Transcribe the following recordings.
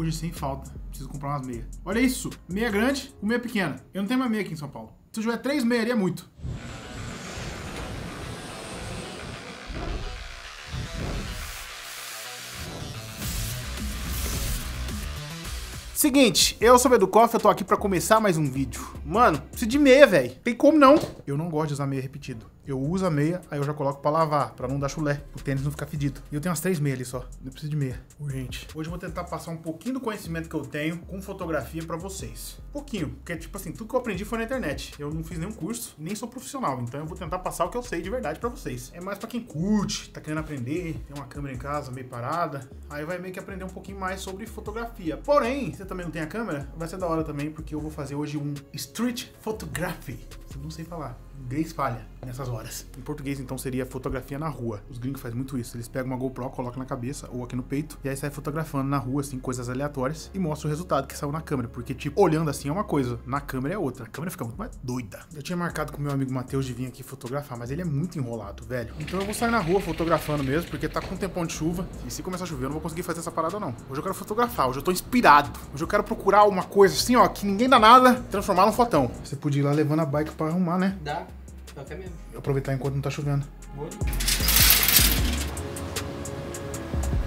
hoje sem falta. Preciso comprar umas meias. Olha isso, meia grande com meia pequena. Eu não tenho mais meia aqui em São Paulo. Se eu tiver três meias é muito. Seguinte, eu sou o Edu Koff, eu tô aqui pra começar mais um vídeo. Mano, preciso de meia, velho. Tem como não? Eu não gosto de usar meia repetido. Eu uso a meia, aí eu já coloco pra lavar, pra não dar chulé, o tênis não ficar fedido. E eu tenho umas três meias ali só. Eu preciso de meia. Urgente. Hoje eu vou tentar passar um pouquinho do conhecimento que eu tenho com fotografia pra vocês. pouquinho. Porque, tipo assim, tudo que eu aprendi foi na internet. Eu não fiz nenhum curso, nem sou profissional. Então eu vou tentar passar o que eu sei de verdade pra vocês. É mais pra quem curte, tá querendo aprender, tem uma câmera em casa meio parada. Aí vai meio que aprender um pouquinho mais sobre fotografia. Porém, você também não tem a câmera, vai ser da hora também, porque eu vou fazer hoje um Street Photography. Eu não sei falar. Inglês falha nessas horas. Em português, então, seria fotografia na rua. Os gringos fazem muito isso. Eles pegam uma GoPro, colocam na cabeça ou aqui no peito, e aí sai fotografando na rua, assim, coisas aleatórias, e mostra o resultado que saiu na câmera. Porque, tipo, olhando assim é uma coisa, na câmera é outra. A câmera fica muito mais doida. Eu tinha marcado com meu amigo Matheus de vir aqui fotografar, mas ele é muito enrolado, velho. Então eu vou sair na rua fotografando mesmo, porque tá com um tempão de chuva. E se começar a chover, eu não vou conseguir fazer essa parada, não. Hoje eu quero fotografar, hoje eu tô inspirado. Hoje eu quero procurar uma coisa assim, ó, que ninguém dá nada, transformar num fotão. Você podia ir lá levando a bike pra arrumar, né? Dá. Só que é mesmo. Aproveitar enquanto não tá chovendo.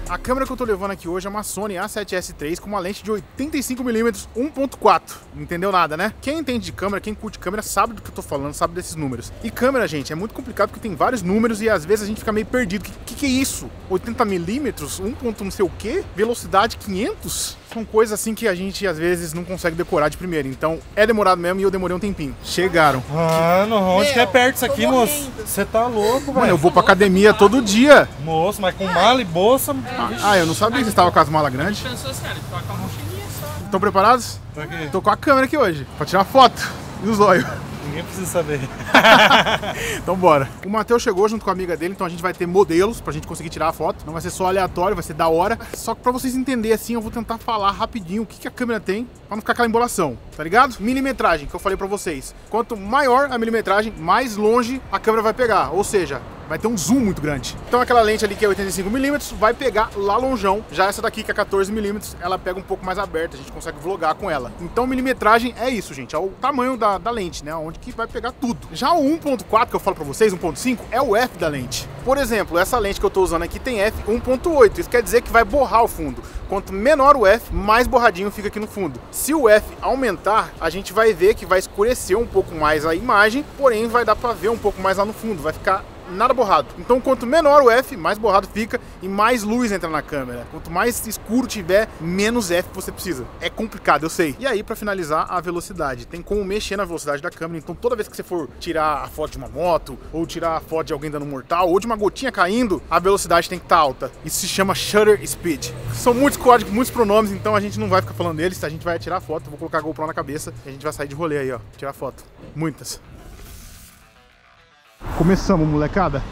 A câmera que eu tô levando aqui hoje é uma Sony A7S III com uma lente de 85mm 1.4. Não entendeu nada, né? Quem entende de câmera, quem curte câmera, sabe do que eu tô falando, sabe desses números. E câmera, gente, é muito complicado porque tem vários números e às vezes a gente fica meio perdido. O que, que, que é isso? 80mm? 1. ponto não sei o quê? Velocidade 500? São coisas assim que a gente às vezes não consegue decorar de primeira. Então é demorado mesmo e eu demorei um tempinho. Chegaram. Mano, onde que é perto isso aqui, tô moço? Você tá louco, Mano, eu velho. vou pra academia todo dia. Moço, mas com mala e bolsa. Ah, eu não sabia que você estava com as malas grandes. Pensou assim, toca a mochilinha só. Estão preparados? Pra quê? Tô com a câmera aqui hoje, pra tirar foto. E os olhos. Ninguém precisa saber. Então bora. O Matheus chegou junto com a amiga dele, então a gente vai ter modelos pra gente conseguir tirar a foto. Não vai ser só aleatório, vai ser da hora. Só que pra vocês entenderem assim, eu vou tentar falar rapidinho o que, que a câmera tem pra não ficar aquela embolação, tá ligado? Milimetragem, que eu falei pra vocês. Quanto maior a milimetragem, mais longe a câmera vai pegar. Ou seja, vai ter um zoom muito grande. Então aquela lente ali que é 85mm vai pegar lá longeão. Já essa daqui que é 14mm, ela pega um pouco mais aberta, a gente consegue vlogar com ela. Então milimetragem é isso, gente, é o tamanho da, da lente, né? Onde que vai pegar tudo. Já o 1.4 que eu falo pra vocês, 1.5, é o f da lente. Por exemplo, essa lente que eu tô usando aqui tem f 1.8, isso quer dizer que vai borrar o fundo. Quanto menor o f, mais borradinho fica aqui no fundo. Se o f aumentar, a gente vai ver que vai escurecer um pouco mais a imagem, porém vai dar pra ver um pouco mais lá no fundo, vai ficar nada borrado. Então, quanto menor o F, mais borrado fica e mais luz entra na câmera. Quanto mais escuro tiver, menos F você precisa. É complicado, eu sei. E aí, para finalizar, a velocidade. Tem como mexer na velocidade da câmera. Então, toda vez que você for tirar a foto de uma moto, ou tirar a foto de alguém dando mortal, ou de uma gotinha caindo, a velocidade tem que estar alta. Isso se chama shutter speed. São muitos códigos, muitos pronomes, então a gente não vai ficar falando deles. A gente vai tirar a foto, vou colocar a GoPro na cabeça e a gente vai sair de rolê aí, ó. Tirar foto. Muitas. Começamos, molecada.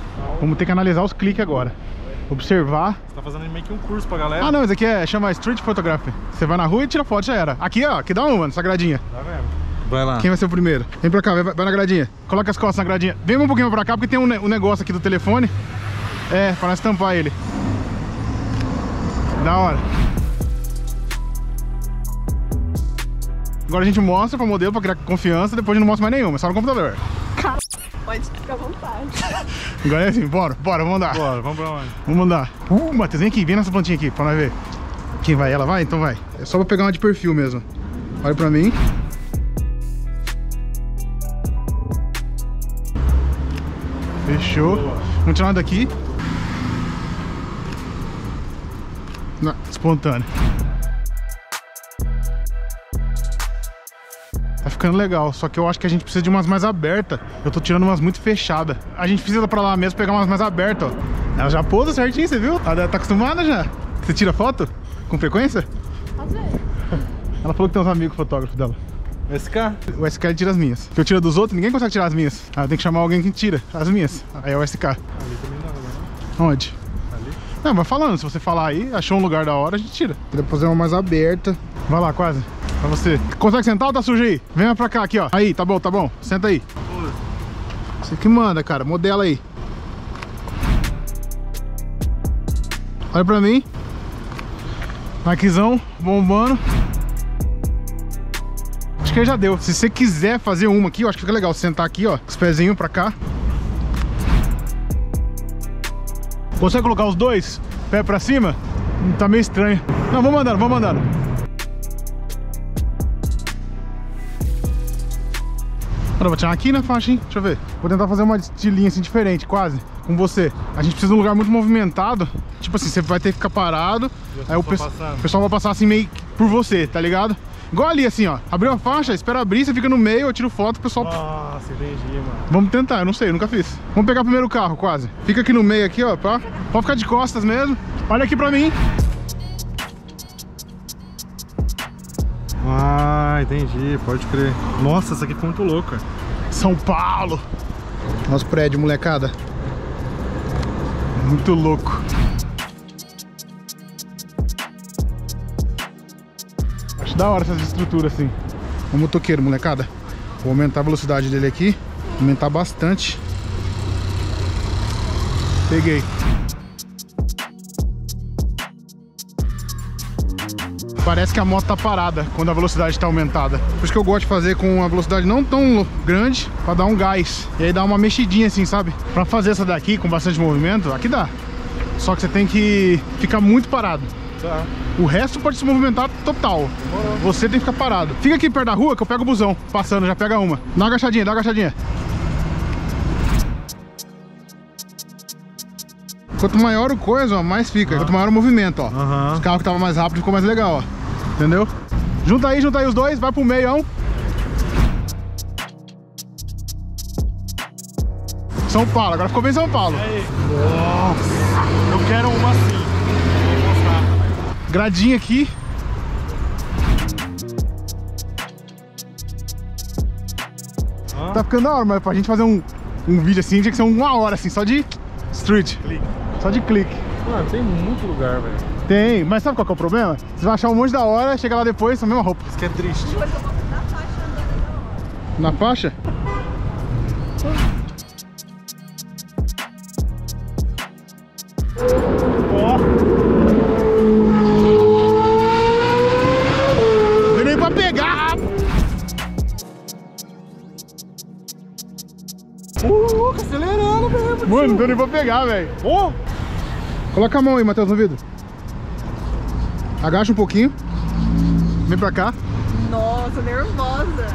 Vamos ter que analisar os cliques agora. Observar. Você tá fazendo meio que um curso pra galera. Ah, não, isso aqui é chama Street Photography. Você vai na rua e tira foto, já era. Aqui, ó, aqui dá uma, mano, essa gradinha. Tá vendo? Vai lá. Quem vai ser o primeiro? Vem pra cá, vai, vai na gradinha. Coloca as costas na gradinha. Vem um pouquinho pra cá, porque tem um, um negócio aqui do telefone. É, pra nós tampar ele. Da hora. Agora a gente mostra pro modelo pra criar confiança, depois a gente não mostra mais nenhuma, só no computador. Pode ficar à vontade. Agora é assim, bora, bora, vamos andar. Bora, vamos pra onde? Vamos andar. Uh, Matheus, vem aqui, vem nessa plantinha aqui, pra nós ver. Quem vai? Ela vai? Então vai. É só pra pegar uma de perfil mesmo. Olha pra mim. Fechou. Vamos tirar uma daqui. Não, espontâneo. Ficando legal, só que eu acho que a gente precisa de umas mais abertas. Eu tô tirando umas muito fechadas. A gente precisa pra lá mesmo pegar umas mais abertas, ó. Ela já pousa certinho, você viu? Ela tá acostumada já. Você tira foto? Com frequência? Às vezes. Ela falou que tem uns amigos fotógrafos dela. SK? O SK tira as minhas. Que eu tiro dos outros, ninguém consegue tirar as minhas. Ah, tem que chamar alguém que tira as minhas. Aí é o SK. Ali também não, né? Onde? Ali. Não, vai falando. Se você falar aí, achou um lugar da hora, a gente tira. Queria fazer uma mais aberta. Vai lá, quase. Pra você. Consegue sentar ou tá sujo aí? Vem pra cá, aqui, ó. Aí, tá bom, tá bom. Senta aí. Você que manda, cara. Modela aí. Olha pra mim. Nikezão bombando. Acho que já deu. Se você quiser fazer uma aqui, eu acho que fica legal. Sentar aqui, ó, com os pezinhos pra cá. Consegue colocar os dois? Pé pra cima? Tá meio estranho. Não, vamos andando, vamos andando. Vou tirar aqui na faixa, hein? Deixa eu ver. Vou tentar fazer uma estilinha assim diferente, quase, com você. A gente precisa de um lugar muito movimentado. Tipo assim, você vai ter que ficar parado. Aí o, pesso- passando. pessoal vai passar assim meio por você, tá ligado? Igual ali, assim, ó. Abriu a faixa, espera abrir, você fica no meio, eu tiro foto, o pessoal Nossa, entendi, mano. Vamos tentar, eu não sei, eu nunca fiz. Vamos pegar primeiro o carro, quase. Fica aqui no meio, aqui, ó, pá. Pode ficar de costas mesmo. Olha aqui pra mim. Ah, entendi, pode crer. Nossa, essa aqui ficou muito louca. São Paulo. Nosso prédio, molecada. Muito louco. Acho da hora essas estruturas assim. O motoqueiro, molecada. Vou aumentar a velocidade dele aqui. Aumentar bastante. Peguei. Parece que a moto tá parada quando a velocidade tá aumentada. Por isso que eu gosto de fazer com uma velocidade não tão grande pra dar um gás. E aí dar uma mexidinha assim, sabe? Pra fazer essa daqui com bastante movimento, aqui dá. Só que você tem que ficar muito parado. Tá. O resto pode se movimentar total. Você tem que ficar parado. Fica aqui perto da rua que eu pego o busão. Passando, já pega uma. Dá uma agachadinha, dá uma agachadinha. Quanto maior o coisa, ó, mais fica. Quanto maior o movimento, ó. Aham. Os carros que estavam mais rápido ficou mais legal, ó. Entendeu? Junta aí, junta aí os dois, vai pro meião. São Paulo, agora ficou bem São Paulo. Nossa, eu quero uma assim. Gradinha aqui. Ah, Tá ficando da hora, mas pra gente fazer um, um vídeo assim, tinha que ser uma hora assim, só de street. clique. Só de clique. Mano, tem muito lugar, velho. Tem, mas sabe qual que é o problema? Você vai achar um monte da hora, chega lá depois, com a mesma roupa. Isso que é triste. Depois eu vou na faixa andando na hora. Na faixa? Ó, Não deu nem pra pegar! uh, acelerando mesmo. Mano, não deu nem pra pegar, velho. Ó, Coloca a mão aí, Matheus, no vidro. Agacha um pouquinho. Vem pra cá. Nossa, nervosa.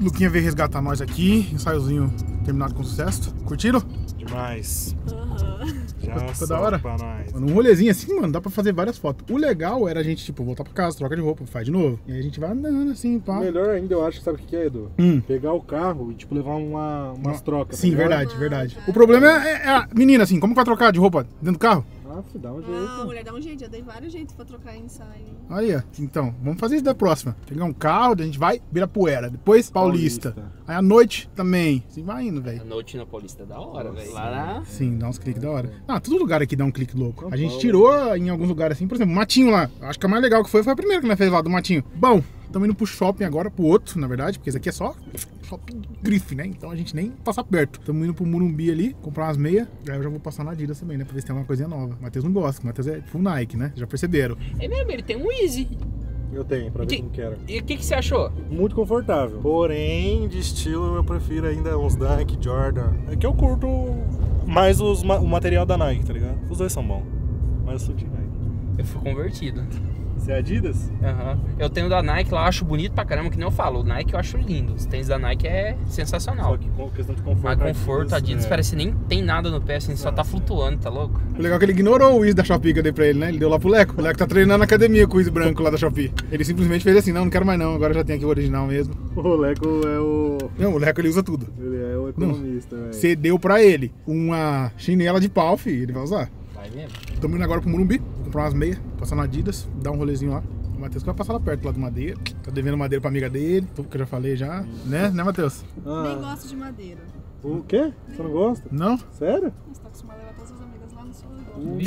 Luquinha veio resgatar nós aqui. Ensaiozinho terminado com sucesso. Curtiram? demais. Já Ficou da hora? pra nós. Mano, um rolezinho assim, mano, dá pra fazer várias fotos. O legal era a gente, tipo, voltar pra casa, troca de roupa, faz de novo. E aí a gente vai andando assim, pá. Melhor ainda, eu acho, sabe o que é, Edu? Hum. Pegar o carro e, tipo, levar uma, umas trocas. tá Sim, ligado? verdade, verdade. O problema é, é a menina, assim, como que vai trocar de roupa dentro do carro? Ah, fi, dá um jeito. Ah, mulher, dá um jeito. Já dei vários jeitos pra trocar ensaio. Aí, ó. Então, vamos fazer isso da próxima. Pegar um carro, daí a gente vai, Birapuera. Depois Paulista. Paulista. Aí à noite também. Assim, vai indo, velho. A noite na Paulista é da hora, velho. Lá na... Sim, dá uns cliques da hora. Ah, todo lugar aqui dá um clique louco. A gente tirou em alguns lugares assim, por exemplo, Matinho lá. Acho que a mais legal que foi foi a primeira que nós fez lá do Matinho. Bom, estamos indo pro shopping agora, pro outro, na verdade, porque esse aqui é só shopping grife, né? Então a gente nem passa perto. Estamos indo pro Murumbi ali, comprar umas meias. Aí eu já vou passar na Adidas também, né? Pra ver se tem alguma coisinha nova. O Matheus não gosta, o Matheus é full Nike, né? Já perceberam. É mesmo, ele tem um Easy. Eu tenho, pra ver Que- como quero. E o que, que você achou? Muito confortável. Porém, de estilo, eu prefiro ainda uns Dunk, Jordan. É que eu curto mais os o material da Nike, tá ligado? Os dois são bons. Mas eu sou de Nike. Eu fui convertido. Você é Adidas? Aham. Eu tenho da Nike lá, eu acho bonito pra caramba, que nem eu falo. O Nike eu acho lindo. Os tênis da Nike é sensacional. Só que com questão de conforto. Mas conforto, a Adidas é. parece que nem tem nada no pé, assim, só tá flutuando, tá louco? O legal é que ele ignorou o Easy da Shopee que eu dei pra ele, né? Ele deu lá pro Leco. O Leco tá treinando na academia com o Easy branco lá da Shopee. Ele simplesmente fez assim, não, não quero mais não, agora já tem aqui o original mesmo. O Leco é o. Não, o Leco ele usa tudo. Ele é o economista, velho. Você deu pra ele uma chinela de pau, filho, ele vai usar. Vai mesmo. Tamo indo agora pro Murumbi, vou comprar umas meias, passar na Adidas, dar um rolezinho lá. O Matheus vai passar lá perto, lá do Madeira. Tá devendo madeira pra amiga dele, tudo que eu já falei já. Né, né, Matheus? Nem Ah, gosto de madeira. o quê? Você não gosta? Não? Sério? Você tá acostumado a levar todas as amigas lá no Hum.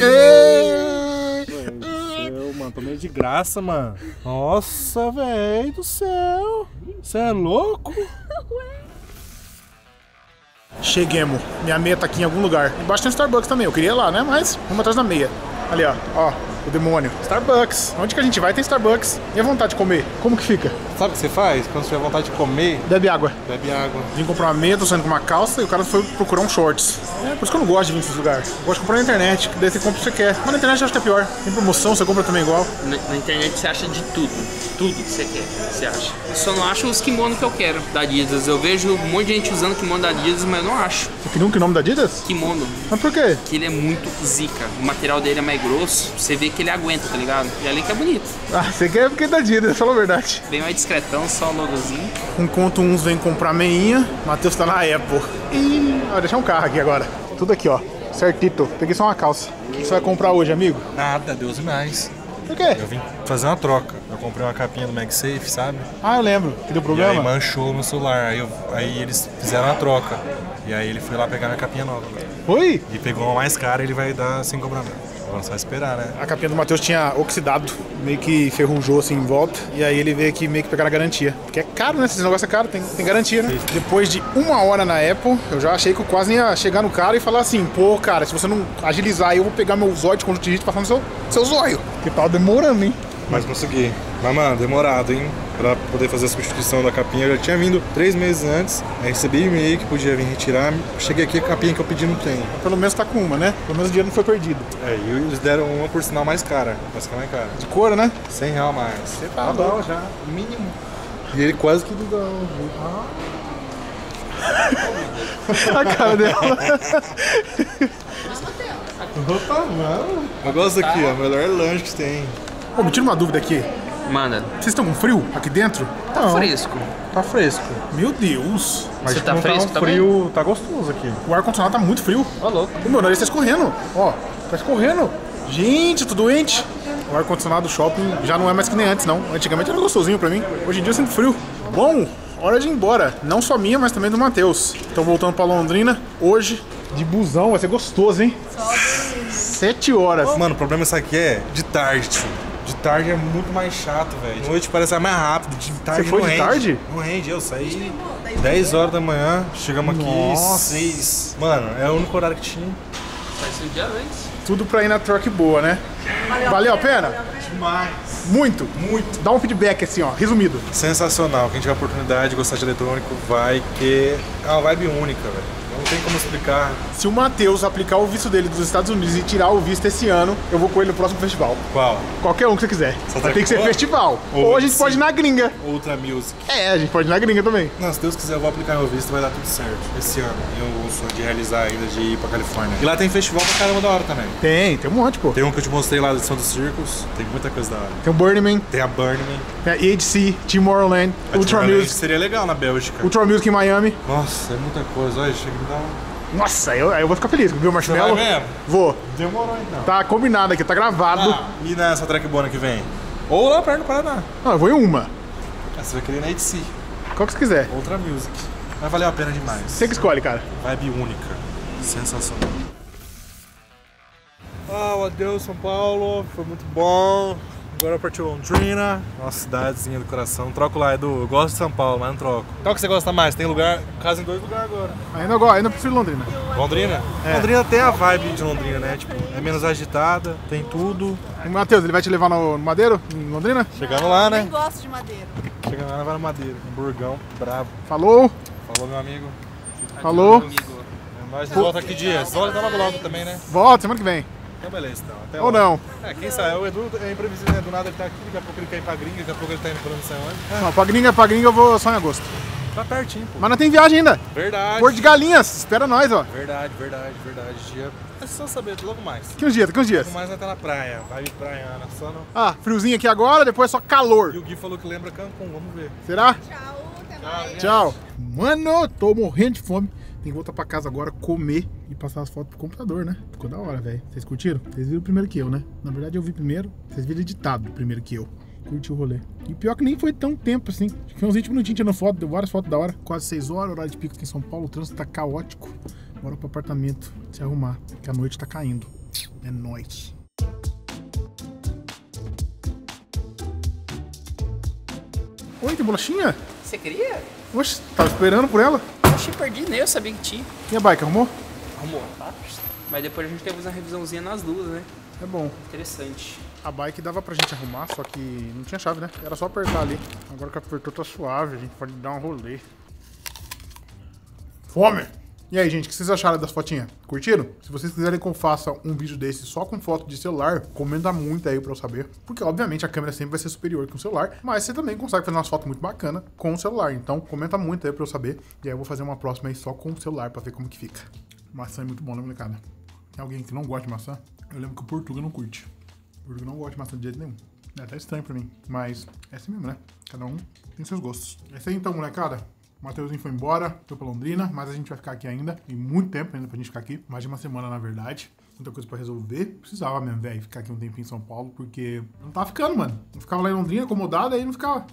Mano do céu, mano. Tomei de graça, mano. Nossa, velho do céu. Você é louco? Cheguemos. Minha meia tá aqui em algum lugar. Embaixo tem um Starbucks também. Eu queria ir lá, né? Mas vamos atrás da meia. Ali, ó. Ó, o demônio. Starbucks. Onde que a gente vai tem Starbucks. E a vontade de comer? Como que fica? Sabe o que você faz? Quando você tiver vontade de comer, Bebe água. bebe água. Vim comprar uma meia, tô saindo com uma calça e o cara foi procurar um shorts. É, por isso que eu não gosto de vir nesses lugares. Eu gosto de comprar na internet, que daí você compra o que você quer. Mas na internet eu acho que é pior. Tem promoção, você compra também igual. Na, na internet você acha de tudo. Tudo que você quer, você acha. Eu só não acho os kimono que eu quero da Adidas. Eu vejo um monte de gente usando kimono da Adidas, mas eu não acho. Você queria um que nome da Adidas? Kimono, Mas por quê? que ele é muito zica. O material dele é mais grosso, você vê que ele aguenta, tá ligado? E ali que é bonito. Ah, você quer porque é da Adidas, fala a verdade. Bem mais discretão, só o logozinho. Enquanto uns vêm comprar meinha, Matheus tá na Apple. Ih, vai deixar um carro aqui agora. Tudo aqui, ó. Certito. Peguei só uma calça. O que você vai comprar hoje, amigo? Nada, Deus e mais. Por quê? Eu vim fazer uma troca. Eu comprei uma capinha do MagSafe, sabe? Ah, eu lembro. Que deu E aí problema? manchou meu celular. Aí, eu- aí eles fizeram a troca. E aí ele foi lá pegar minha capinha nova. Oi? E pegou uma mais cara e ele vai dar sem cobrar nada. Agora só esperar, né? A capinha do Matheus tinha oxidado, meio que ferrujou assim em volta. E aí ele veio aqui meio que pegar a garantia. Porque é caro, né? Esse negócio é caro, tem, tem garantia, né? Depois de uma hora na Apple, eu já achei que eu quase ia chegar no cara e falar assim: pô, cara, se você não agilizar aí, eu vou pegar meu zóio de conjuntivite e passar no seu, seu zóio. Que tal demorando, hein? Mas consegui. Mas, mano, demorado, hein? Pra poder fazer a substituição da capinha. Eu já tinha vindo três meses antes. Aí recebi e-mail que podia vir retirar. Cheguei aqui, a capinha que eu pedi não tem. Pelo menos tá com uma, né? Pelo menos o dinheiro não foi perdido. É, e eles deram uma por sinal mais cara. Mas que mais cara. De couro, né? 100 real a mais. Você tá louco. já, mínimo. E ele quase que não dá. A cara dela. Eu gosto daqui, ó. Melhor lanche que tem. Ô, me tira uma dúvida aqui. Manda, Vocês estão com frio aqui dentro? tá fresco. Tá fresco. Meu Deus. Você tá não fresco um também? frio, tá gostoso aqui. O ar-condicionado tá muito frio. Ô, louco. O meu nariz tá escorrendo. Ó, tá escorrendo. Gente, tô doente. O ar-condicionado do shopping já não é mais que nem antes, não. Antigamente era gostosinho pra mim. Hoje em dia eu sinto frio. Bom, hora de ir embora. Não só minha, mas também do Matheus. Estão voltando pra Londrina hoje. De busão, vai ser gostoso, hein? Sete horas. Mano, o problema disso aqui é de tarde, tio. De tarde é muito mais chato, velho. De noite parece mais rápido. De tarde foi não de rende. tarde? Não rende. Eu saí 10 horas da manhã, chegamos aqui Nossa. 6. Mano, é o único horário que tinha. Vai ser um dia antes. Tudo pra ir na troca boa, né? Valeu a pena? Demais. Muito, muito. Dá um feedback assim, ó, resumido. Sensacional. Quem tiver a oportunidade de gostar de eletrônico vai, que é uma vibe única, velho. Tem como explicar. Se o Matheus aplicar o visto dele dos Estados Unidos e tirar o visto esse ano, eu vou com ele no próximo festival. Qual? Qualquer um que você quiser. Só Mas tem que ser festival. Ou Ou a gente sim. pode ir na gringa. Ultra Music. É, a gente pode ir na gringa também. Não, se Deus quiser, eu vou aplicar meu visto e vai dar tudo certo esse ano. E eu sonho de realizar ainda de ir pra Califórnia. E lá tem festival pra caramba da hora também. Tem, tem um monte, pô. Tem um que eu te mostrei lá da edição dos circos. Tem muita coisa da hora. Tem o Burning Man, Tem a Burning Man. tem a EHC, Tomorrowland, A Ultra Tomorrowland Music, Seria legal na Bélgica. Ultra Music em Miami. Nossa, é muita coisa. Olha, chega a me dar. Nossa, aí eu, eu vou ficar feliz. Viu o Você vai Marshmallow? mesmo? Vou. Demorou então. Tá combinado aqui, tá gravado. Ah, e nessa track bona que vem? Ou lá perto do Paraná. Não, eu vou em uma. Ah, Você vai querer na EDC. Qual que você quiser. Outra music. Vai valer a pena demais. Você que escolhe, cara. Vibe única. Sensacional. Ah, adeus São Paulo. Foi muito bom. Agora partiu Londrina, nossa cidadezinha do coração. Troco lá, Edu. Eu gosto de São Paulo, mas não troco. Qual que você gosta mais? Tem lugar, casa em dois lugares agora. Ainda, eu ainda prefiro Londrina. Londrina? É. Londrina tem a vibe de Londrina, né? Tipo, é menos agitada, tem tudo. O Matheus, ele vai te levar no, no Madeiro, em Londrina? Chegando lá, né? gosto de madeira. Chegando lá, vai no Madeira. Um burgão bravo. Falou, Falou, meu amigo. falou. Amigo. É nóis, volta aqui dias. Volta logo logo também, né? Volta semana que vem. Então beleza, então. Até Ou lá. não. É, quem sabe? O Edu é imprevisível, né? Do nada ele tá aqui, daqui a pouco ele quer ir pra gringa, daqui a pouco ele tá indo pra não sei onde. Não, pra gringa, pra gringa eu vou só em agosto. Tá pertinho, pô. Mas não tem viagem ainda. Verdade. Porto de Galinhas, espera nós, ó. Verdade, verdade, verdade. Dia. É só saber, logo mais. Daqui uns dias, daqui uns dias. Logo mais vai estar na praia. Vai praiana, só não. Ah, friozinho aqui agora, depois é só calor. E o Gui falou que lembra Cancún, vamos ver. Será? Tchau, até mais. Tchau. Mano, tô morrendo de fome. Tem que voltar pra casa agora, comer e passar as fotos pro computador, né? Ficou da hora, velho. Vocês curtiram? Vocês viram primeiro que eu, né? Na verdade, eu vi primeiro. Vocês viram editado primeiro que eu. Curti o rolê. E pior é que nem foi tão tempo assim. Foi uns 20 minutinhos tirando foto, deu várias fotos da hora. Quase 6 horas, horário de pico aqui em São Paulo. O trânsito tá caótico. Bora pro apartamento se arrumar, que a noite tá caindo. É nóis. Oi, tem bolachinha? Você queria? Oxe, tava esperando por ela. Oxi, perdi, nem eu sabia que tinha. E a bike, arrumou? Arrumou, tá? Mas depois a gente teve uma revisãozinha nas duas, né? É bom. Interessante. A bike dava pra gente arrumar, só que não tinha chave, né? Era só apertar ali. Agora que apertou tá suave, a gente pode dar um rolê. Fome! E aí, gente, o que vocês acharam das fotinhas? Curtiram? Se vocês quiserem que eu faça um vídeo desse só com foto de celular, comenta muito aí pra eu saber. Porque, obviamente, a câmera sempre vai ser superior que o celular, mas você também consegue fazer umas fotos muito bacanas com o celular. Então, comenta muito aí pra eu saber. E aí eu vou fazer uma próxima aí só com o celular pra ver como que fica. Maçã é muito bom, né, molecada? Tem alguém que não gosta de maçã? Eu lembro que o Portuga não curte. O Portuga não gosta de maçã de jeito nenhum. É até estranho pra mim, mas é assim mesmo, né? Cada um tem seus gostos. É isso aí então, molecada. O Mateuzinho foi embora, foi pra Londrina, mas a gente vai ficar aqui ainda. Tem muito tempo ainda pra gente ficar aqui. Mais de uma semana, na verdade. Muita coisa pra resolver. Precisava mesmo, velho, ficar aqui um tempinho em São Paulo, porque não tava ficando, mano. Não ficava lá em Londrina, acomodado, aí não ficava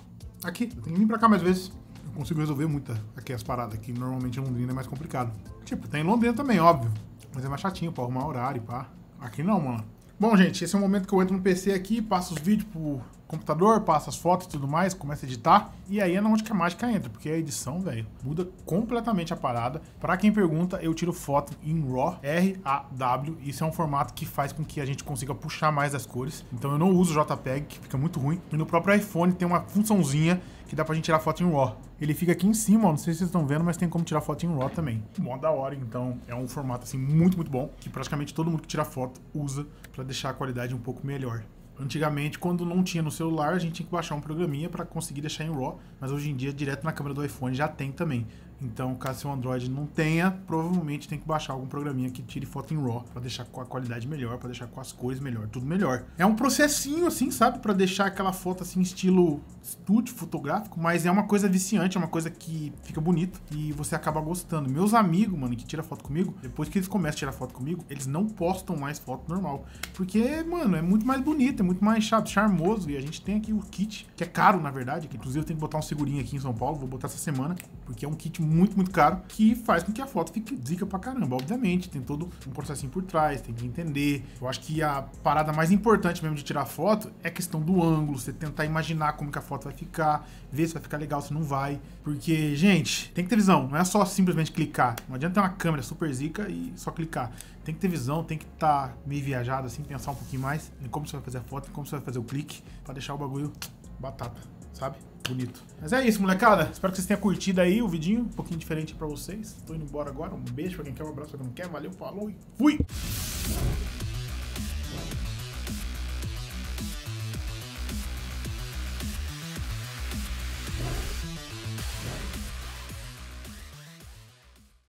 aqui. Eu tenho que vir pra cá mais vezes. Eu consigo resolver muita aqui as paradas, que normalmente em Londrina é mais complicado. Tipo, tem em Londrina também, óbvio. Mas é mais chatinho pra arrumar horário pá. Aqui não, mano. Bom, gente, esse é o momento que eu entro no PC aqui, passo os vídeos pro computador, passo as fotos e tudo mais, começo a editar. E aí é onde que a mágica entra, porque a edição, velho, muda completamente a parada. Pra quem pergunta, eu tiro foto em RAW, R-A-W. Isso é um formato que faz com que a gente consiga puxar mais as cores. Então eu não uso JPEG, que fica muito ruim. E no próprio iPhone tem uma funçãozinha que dá pra gente tirar foto em RAW. Ele fica aqui em cima, ó, não sei se vocês estão vendo, mas tem como tirar foto em RAW também. Mó da hora, então é um formato assim muito, muito bom, que praticamente todo mundo que tira foto usa pra deixar a qualidade um pouco melhor. Antigamente, quando não tinha no celular, a gente tinha que baixar um programinha para conseguir deixar em RAW, mas hoje em dia, direto na câmera do iPhone já tem também. Então, caso seu Android não tenha, provavelmente tem que baixar algum programinha que tire foto em RAW para deixar com a qualidade melhor, para deixar com as cores melhor, tudo melhor. É um processinho assim, sabe, para deixar aquela foto assim estilo estúdio fotográfico, mas é uma coisa viciante, é uma coisa que fica bonito e você acaba gostando. Meus amigos, mano, que tira foto comigo, depois que eles começam a tirar foto comigo, eles não postam mais foto normal, porque, mano, é muito mais bonito, é muito mais chato, charmoso e a gente tem aqui o kit, que é caro, na verdade, que inclusive eu tenho que botar um segurinho aqui em São Paulo, vou botar essa semana, porque é um kit muito, muito caro, que faz com que a foto fique zica pra caramba. Obviamente, tem todo um processinho por trás, tem que entender. Eu acho que a parada mais importante mesmo de tirar foto é a questão do ângulo, você tentar imaginar como que a foto vai ficar, ver se vai ficar legal, se não vai. Porque, gente, tem que ter visão, não é só simplesmente clicar. Não adianta ter uma câmera super zica e só clicar. Tem que ter visão, tem que estar tá meio viajado assim, pensar um pouquinho mais em como você vai fazer a foto, em como você vai fazer o clique, para deixar o bagulho batata, sabe? Bonito. Mas é isso, molecada. Espero que vocês tenham curtido aí o vidinho, um pouquinho diferente pra vocês. Tô indo embora agora. Um beijo pra quem quer, um abraço pra quem não quer. Valeu, falou e fui!